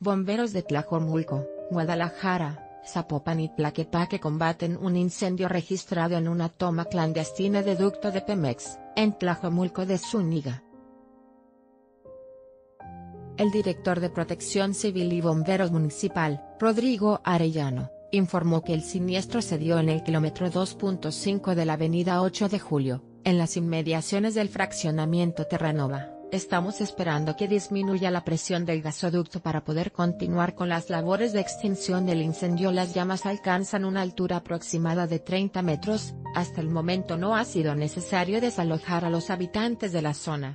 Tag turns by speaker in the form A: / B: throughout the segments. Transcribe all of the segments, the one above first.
A: Bomberos de Tlajomulco, Guadalajara, Zapopan y Tlaquepaque combaten un incendio registrado en una toma clandestina de ducto de Pemex, en Tlajomulco de Zúñiga. El director de Protección Civil y Bomberos Municipal, Rodrigo Arellano, informó que el siniestro se dio en el kilómetro 2.5 de la avenida 8 de Julio, en las inmediaciones del fraccionamiento Terranova. Estamos esperando que disminuya la presión del gasoducto para poder continuar con las labores de extinción del incendio. Las llamas alcanzan una altura aproximada de 30 metros, hasta el momento no ha sido necesario desalojar a los habitantes de la zona.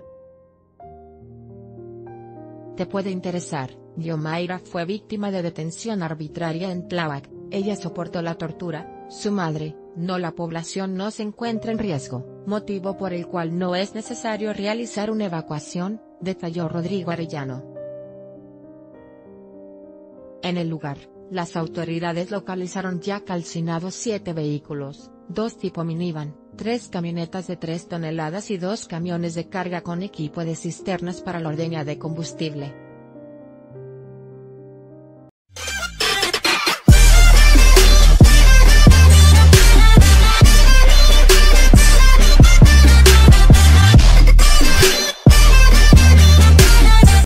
A: Te puede interesar, Diomaira fue víctima de detención arbitraria en Tláhuac, ella soportó la tortura, su madre, no la población no se encuentra en riesgo motivo por el cual no es necesario realizar una evacuación, detalló Rodrigo Arellano. En el lugar, las autoridades localizaron ya calcinados siete vehículos, dos tipo minivan, tres camionetas de 3 toneladas y dos camiones de carga con equipo de cisternas para la ordeña de combustible.